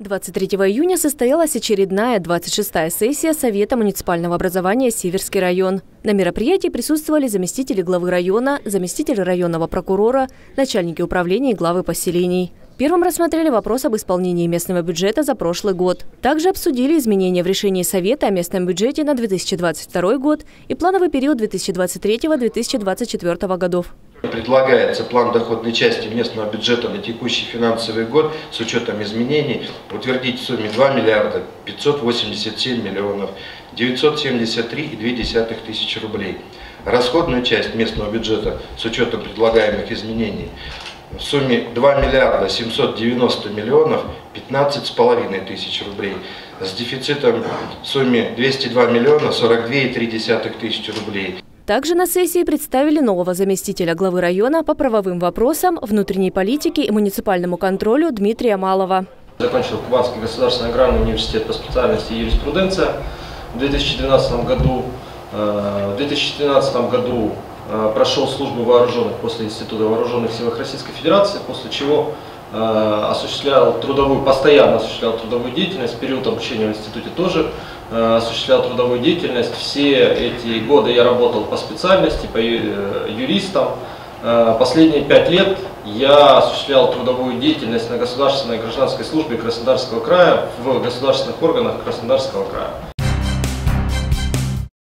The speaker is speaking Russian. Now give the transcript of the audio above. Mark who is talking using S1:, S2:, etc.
S1: 23 июня состоялась очередная 26-я сессия Совета муниципального образования «Северский район». На мероприятии присутствовали заместители главы района, заместитель районного прокурора, начальники управления и главы поселений. Первым рассмотрели вопрос об исполнении местного бюджета за прошлый год. Также обсудили изменения в решении Совета о местном бюджете на 2022 год и плановый период 2023-2024 годов.
S2: Предлагается план доходной части местного бюджета на текущий финансовый год с учетом изменений утвердить в сумме 2 миллиарда 587 миллионов 973,2 тысяч рублей. Расходную часть местного бюджета с учетом предлагаемых изменений в сумме 2 миллиарда 790 миллионов 15,5 тысяч рублей. С дефицитом в сумме 202 миллиона 42,3 тысяч рублей.
S1: Также на сессии представили нового заместителя главы района по правовым вопросам, внутренней политике и муниципальному контролю Дмитрия Малова.
S3: Закончил Кубанский государственный аграрный университет по специальности юриспруденция в 2012 году. Э, в 2013 году э, прошел службу вооруженных после Института вооруженных сил Российской Федерации, после чего осуществлял трудовую, постоянно осуществлял трудовую деятельность, период обучения в институте тоже Э, осуществлял трудовую деятельность. Все эти годы я работал по специальности, по э, юристам. Э, последние пять лет я осуществлял трудовую деятельность на государственной гражданской службе Краснодарского края в государственных органах Краснодарского края.